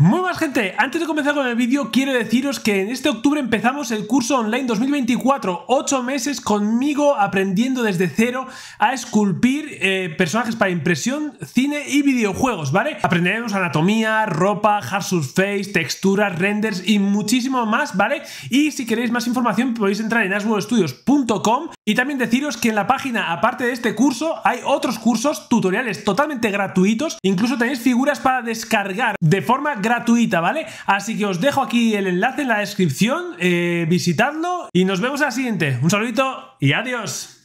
Muy buenas gente, antes de comenzar con el vídeo quiero deciros que en este octubre empezamos el curso online 2024, 8 meses conmigo aprendiendo desde cero a esculpir eh, personajes para impresión, cine y videojuegos, ¿vale? Aprenderemos anatomía, ropa, hard surface, texturas, renders y muchísimo más, ¿vale? Y si queréis más información podéis entrar en asworldstudios.com y también deciros que en la página, aparte de este curso, hay otros cursos, tutoriales totalmente gratuitos, incluso tenéis figuras para descargar de forma gratuita gratuita, ¿vale? Así que os dejo aquí el enlace en la descripción, eh, visitadlo y nos vemos a la siguiente. Un saludito y adiós.